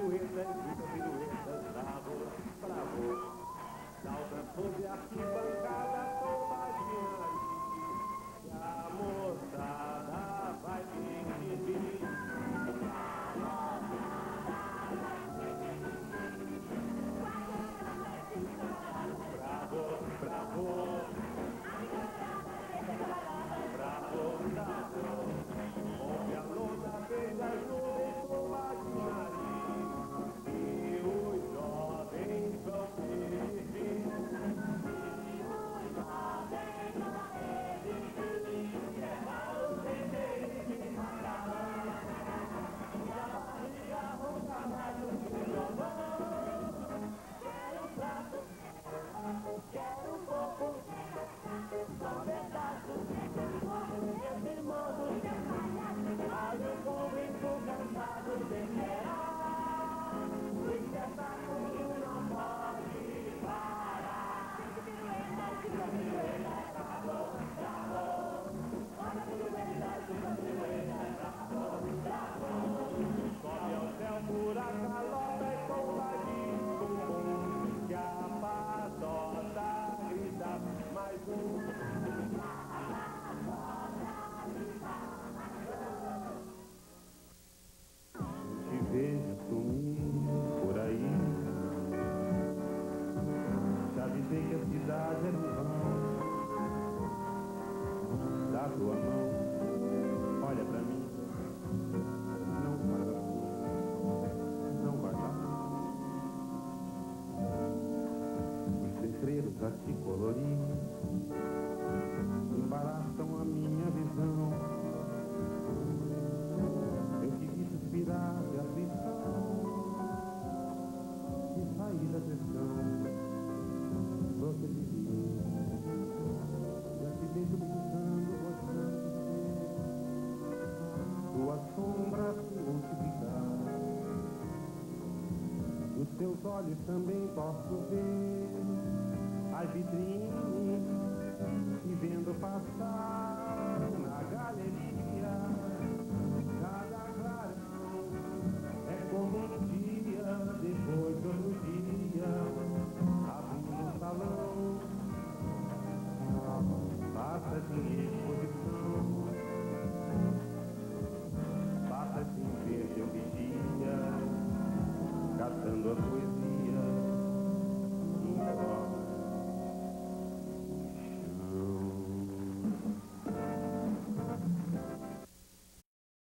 bravo. Fica pirueta, fica pirueta, bravo, bravo. Salta sobre a arquibancada, colorir embaraçam a minha visão. Eu te vi suspirar de aflição e sair da pressão. Você viu, já te vejo pensando, gostando de ver tua sombra se multiplicar. Os teus olhos também posso ver as vitrines e vendo passar